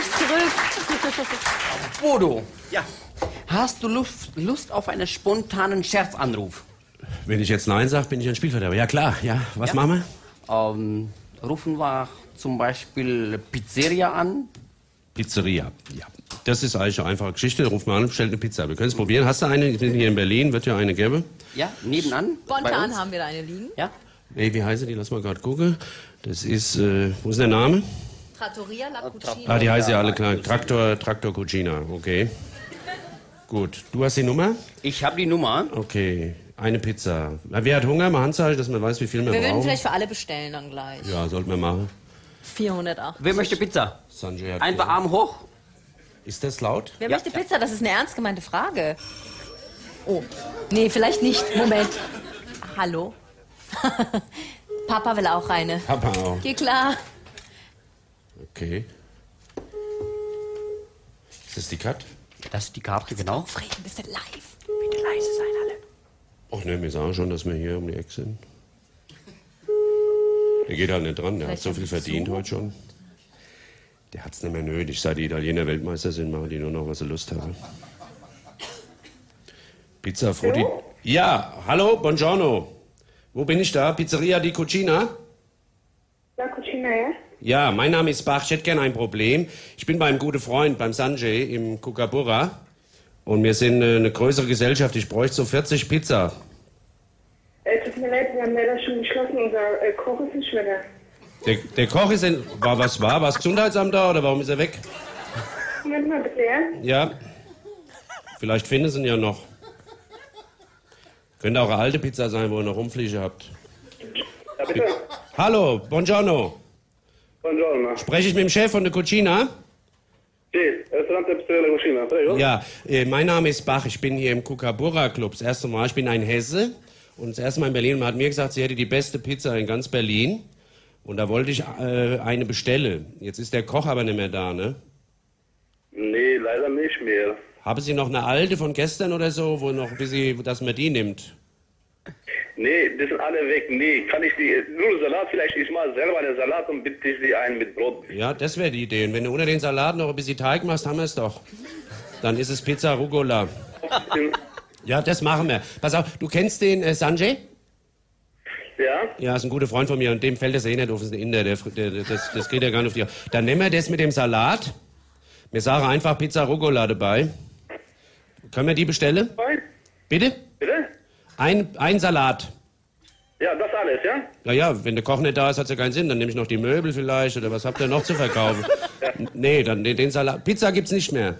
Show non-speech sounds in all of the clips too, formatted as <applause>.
gleich zurück. Bodo, Ja. hast du Lust, Lust auf einen spontanen Scherzanruf? Wenn ich jetzt Nein sage, bin ich ein Spielverderber. Ja, klar. Ja, was Ja. machen wir? Ähm, rufen wir zum Beispiel Pizzeria an. Pizzeria. Ja. Das ist eigentlich eine einfache Geschichte. Ruf mal an und bestell eine Pizza. Wir können es probieren. Hast du eine? Ich bin hier in Berlin, wird ja eine geben. Ja, nebenan. Spontan haben wir da eine liegen. Ja, Ey, wie heißt die? Lass mal gerade gucken. Das ist, äh, wo ist der Name? Trattoria La Cucina. Ah, die heißen ja alle klar. Traktor, Traktor Cucina. Okay. <laughs> Gut. Du hast die Nummer? ich habe die Nummer. Okay. Eine Pizza. Na, Wer hat Hunger? Mal Handzeichen, dass man weiß, wie viel wir, Wir würden brauchen. vielleicht für alle bestellen dann gleich. Ja, sollten wir machen. 408. Wer möchte Pizza? Sanjay hat Einfach Arm hoch. Ist das laut? Wer Ja, möchte. Pizza? Das ist eine ernst gemeinte Frage. Oh, nee, vielleicht nicht. Moment. Hallo? <laughs> Papa will auch eine. Papa auch. Geh klar. Okay. Ist das die Cut? Das ist die Karte, genau. Frieden, bist du live? Bitte leise sein alle. Ach ne, wir sagen schon, dass wir hier um die Ecke sind. Der geht halt nicht dran, der hat so viel verdient Besuch? heute schon. Der hat's nicht mehr nötig. Seit die Italiener Weltmeister sind, machen die nur noch, was sie Lust haben. Pizza Frutti. Ja, hallo, buongiorno. Wo bin ich da? Pizzeria di Cucina? La Cucina, ja? Ja, mein Name ist Bach. Ich hätte gerne ein Problem. Ich bin beim guten Freund, beim Sanjay im Kookaburra. Und wir sind äh, eine größere Gesellschaft. Ich bräuchte so 40 Pizza. Äh, tut mir leid, wir haben leider schon geschlossen. Unser äh, Koch ist nicht mehr da. Der, der Koch ist in. War was war? War das Gesundheitsamt da oder warum ist er weg? Moment mal bitte, ja? Ja. Vielleicht finden sie ihn ja noch. Könnte auch eine alte Pizza sein, wo ihr noch Rumfliege habt. Ja, bitte. Hallo, buongiorno. Buongiorno. Spreche ich mit dem Chef von der Cucina? Sì, ristorante Pizzeria La Cucina, prego. Ja, äh, mein Name ist Bach. Ich bin hier im Kookaburra Club. Das erste Mal. Ich bin ein Hesse. Und das erste Mal in Berlin. Man hat mir gesagt, sie hätte die beste Pizza in ganz Berlin. Und da wollte ich äh, eine bestellen. Jetzt ist der Koch aber nicht mehr da, ne? Nee, leider nicht mehr. Haben Sie noch eine alte von gestern oder so, wo noch ein bisschen, dass man die nimmt? Nee, die sind alle weg. Nee, kann ich die, nur Salat, vielleicht ich mache selber einen Salat und bitte ich die ein mit Brot. Ja, das wäre die Idee. Und wenn du unter den Salat noch ein bisschen Teig machst, haben wir es doch. Dann ist es Pizza Rucola. Ja, das machen wir. Pass auf, du kennst den äh, Sanjay? Ja? Ja, ist ein guter Freund von mir und dem fällt das eh nicht auf, ist ein Inder, der, der, das, das geht ja gar nicht auf die. Dann nehmen wir das mit dem Salat. Wir sagen einfach Pizza Rucola dabei. Können wir die bestellen? Bitte? Ein, ein Salat. Ja, das alles, ja? Ja, ja, wenn der Koch nicht da ist, hat es ja keinen Sinn. Dann nehme ich noch die Möbel vielleicht oder was habt ihr noch zu verkaufen? <laughs> Nee, dann den, den Salat. Pizza gibt's nicht mehr.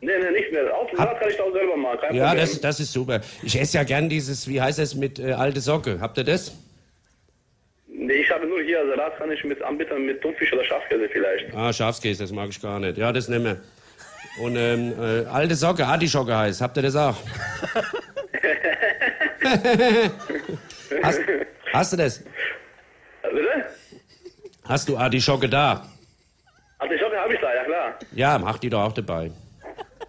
Nee, nee, nicht mehr. Auch Salat kann ich auch selber machen, kein Ja, Problem. das, das ist super. Ich esse ja gern dieses, wie heißt das, mit äh, alte Socke. Habt ihr das? Nee, ich habe nur hier Salat, kann ich mit anbieten mit Thunfisch oder Schafkäse vielleicht. Ah, Schafskäse, das mag ich gar nicht. Ja, das nehmen wir. Und ähm, äh, alte Socke, Artischocke heißt. Habt ihr das auch? <laughs> <laughs> hast, hast du das? Bitte? Hast du Artischocke da? Hoffe, habe ich da, ja klar. Ja, mach die doch auch dabei.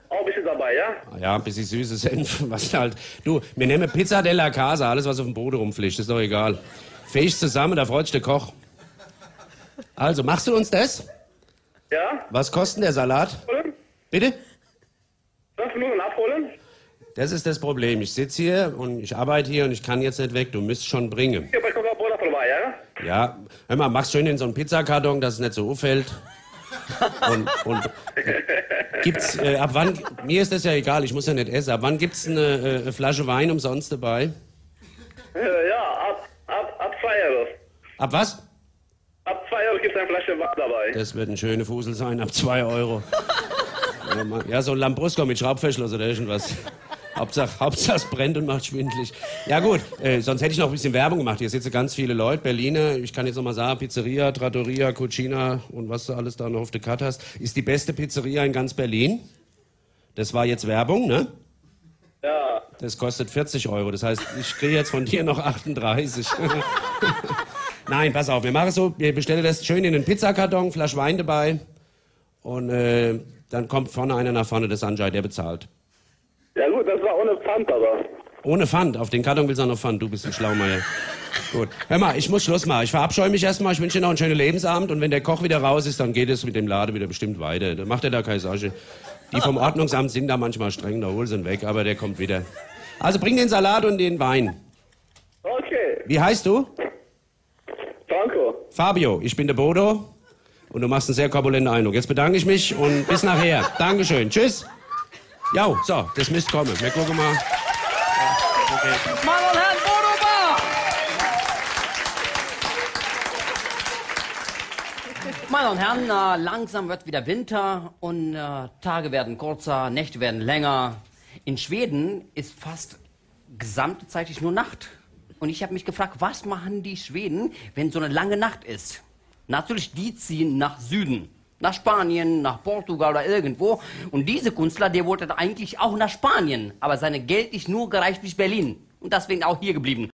Auch ein bisschen dabei, ja? Ja, ein bisschen süßes Senf, <laughs> was halt. Du, wir nehmen Pizza della Casa, alles was auf dem Boden rumfliegt, ist doch egal. Fähig zusammen, da freut sich der Koch. Also, machst du uns das? Ja? Was kostet der Salat? Bitte? Fünf Minuten abholen? Das ist das Problem. Ich sitze hier und ich arbeite hier und ich kann jetzt nicht weg. Du müsst schon bringen. Ja? Ja, hör mal, mach's schön in so einen Pizzakarton, dass es nicht so auffällt. Und, und äh, gibt's, äh, ab wann, mir ist das ja egal, ich muss ja nicht essen. Ab wann gibt's eine äh, Flasche Wein umsonst dabei? Äh, Ja, ab, ab, ab zwei Euro. Ab was? Ab zwei Euro gibt es eine Flasche Wein dabei. Das wird ein schöner Fusel sein, ab zwei Euro. <laughs> Ja, so ein Lambrusco mit Schraubverschluss oder irgendwas. Hauptsache, <laughs> Hauptsache es brennt und macht schwindelig. Ja gut, äh, sonst hätte ich noch ein bisschen Werbung gemacht. Hier sitzen ganz viele Leute, Berliner. Ich kann jetzt noch mal sagen, Pizzeria, Trattoria, Cucina und was du alles da noch auf der Karte hast, ist die beste Pizzeria in ganz Berlin. Das war jetzt Werbung, ne? Ja. Das kostet 40 Euro. Das heißt, ich kriege jetzt von dir noch 38. <laughs> Nein, pass auf, wir machen es so, wir bestellen das schön in den Pizzakarton, Flasch Wein dabei und äh, dann kommt vorne einer nach vorne, der Sanjay, der bezahlt. Ja gut, das ohne Pfand, aber. Ohne Pfand, auf den Karton willst du auch noch Pfand, du bist ein Schlaumeier. Gut. Hör mal, ich muss Schluss machen. Ich verabscheue mich erstmal. Ich wünsche dir noch einen schönen Lebensabend. Und wenn der Koch wieder raus ist, dann geht es mit dem Laden wieder bestimmt weiter. Dann macht er da keine Sache. Die vom Ordnungsamt sind da manchmal streng, da hol sie ihn weg, aber der kommt wieder. Also bring den Salat und den Wein. Okay, Wie heißt du? Franco. Fabio, ich bin der Bodo. Und du machst einen sehr korpulenten Eindruck. Jetzt bedanke ich mich und bis nachher. Dankeschön. Tschüss. Ja, so, das müsste kommen. Wir gucken mal. Bar! Meine und Herren, äh, langsam wird wieder Winter und äh, Tage werden kurzer, Nächte werden länger. In Schweden ist fast gesamtzeitlich nur Nacht. Und ich habe mich gefragt, was machen die Schweden, wenn so eine lange Nacht ist? Natürlich, die ziehen nach Süden. Nach Spanien, nach Portugal oder irgendwo. Und diese Künstler, der wollte eigentlich auch nach Spanien. Aber seine Geld ist nur gereicht bis Berlin. Und deswegen auch hier geblieben.